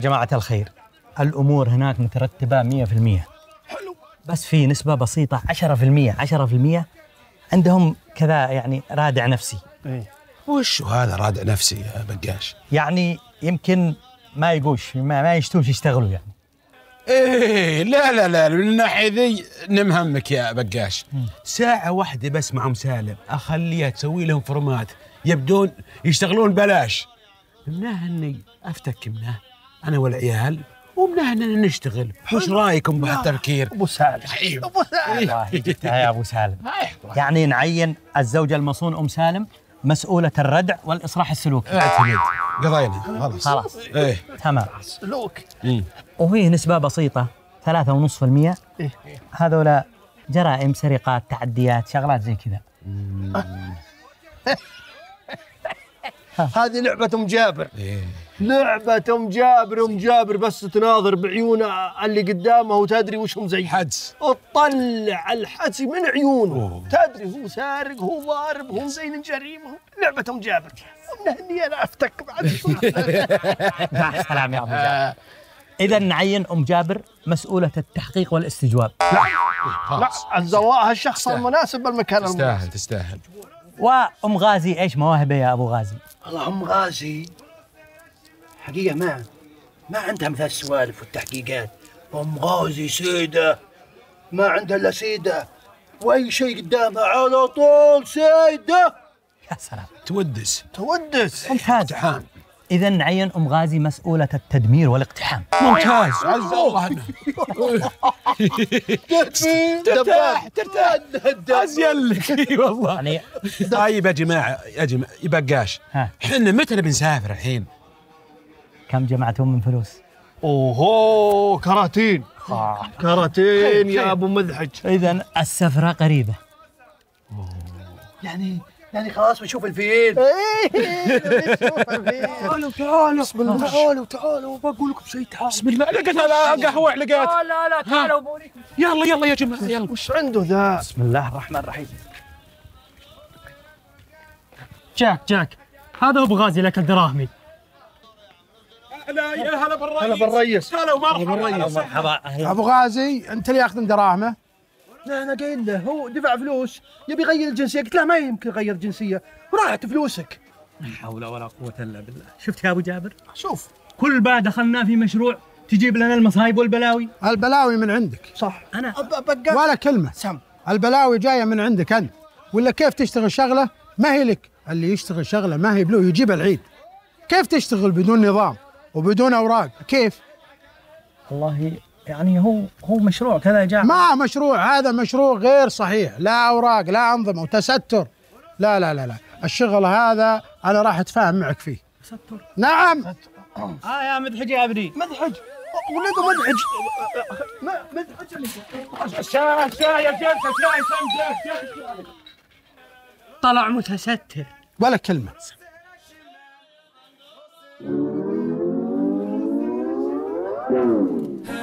جماعة الخير الأمور هناك مترتبة 100% حلو. بس في نسبة بسيطة 10% 10% عندهم كذا يعني رادع نفسي. وش هذا رادع نفسي يا بقاش؟ يعني يمكن ما يقوش ما, ما يشتوش يشتغلوا يعني. إيه لا لا لا من الناحية ذي نمهمك يا بقاش. ساعة واحدة بس مع ام سالم أخليها تسوي لهم format يبدون يشتغلون بلاش منها إني أفتك منه أنا والعيال ومنها اننا نشتغل. وش رأيكم بهالتفكير؟ أبو سالم. والله جبتها يا أبو سالم. يعني نعين الزوجة المصون أم سالم مسؤولة الردع والإصلاح السلوكي. اعتمد قضينا. خلاص. خلاص. إيه. تمام. سلوك. مم. وفيه نسبة بسيطة ثلاثة ونصف في المية. هذولا جرائم سرقات تعديات شغلات زي كذا. هذه لعبة أم جابر. إيه. لعبة ام جابر ام جابر بس تناظر بعيون اللي قدامه وتدري وش هم زي حدس. تطلع الحسي من عيونه. أوه. تدري هو سارق هو ضارب هو زين جريمه لعبة ام جابر اني أنا أفتك بعد. مع السلامة يا أبو جابر. إذا نعين أم جابر مسؤولة التحقيق والاستجواب. لا. الزواء الشخص المناسب بالمكان المناسب. تستاهل تستاهل. وأم غازي إيش مواهبه يا أبو غازي؟ اللهم غازي حقيقة ما ما عندها مثل السوالف والتحقيقات. أم غازي سيدة. ما عندها إلا سيدة. وأي شيء قدامها على طول سيدة. يا سلام. تودس. تودس. ممتاز. إذا نعين أم غازي مسؤولة التدمير والاقتحام. ممتاز. عز الله. ترتاح. ترتاح. ازين لك أي والله. يعني طيب يا جماعة يا جماعة يبقاش. إحنا متى نبي نسافر الحين؟ كم جمعتم من فلوس؟ أوهو كراتين. كراتين يا أبو مذحج إذا السفرة قريبة. يعني يعني خلاص بنشوف الفيل. تعالوا تعالوا. بسم الله. تعالوا تعالوا. بقول لكم شيء تعالوا. بسم الله. لقيت قهوه لقيت. لا لا تعالوا بوريكم يلا يلا يا جماعة يلا. وش عنده ذا؟ بسم الله الرحمن الرحيم. جاك جاك. هذا أبو غازي لك الدراهمي. هلا يا هلا بالرئيس. هلا بالريس هلا ومرحبا. مرحبا أبو غازي أنت اللي ياخذ دراهمه؟ لا أنا قايل له هو دفع فلوس يبي يغير الجنسيه قلت له ما يمكن يغير جنسية. وراحت فلوسك. لا حول ولا قوة إلا بالله. شفت يا أبو جابر؟ شوف. كل ما دخلنا في مشروع تجيب لنا المصايب والبلاوي. البلاوي من عندك. صح. أنا بقى ولا كلمة. سم. البلاوي جاية من عندك أنت. ولا كيف تشتغل شغلة؟ ما هي لك. اللي يشتغل شغلة ما هي بلو يجيب العيد. كيف تشتغل بدون نظام؟ وبدون أوراق. كيف؟ والله يعني هو هو مشروع كذا جاء. ما مشروع هذا مشروع غير صحيح. لا أوراق لا أنظمة وتستر. لا لا لا لا. الشغل هذا أنا راح أتفاهم معك فيه. تستر. نعم. آه يا مدحج يا ابني مدحج. ولده مدحج. مدحج. شاي شاي يا شاي طلع متستر. ولا كلمة. Boom.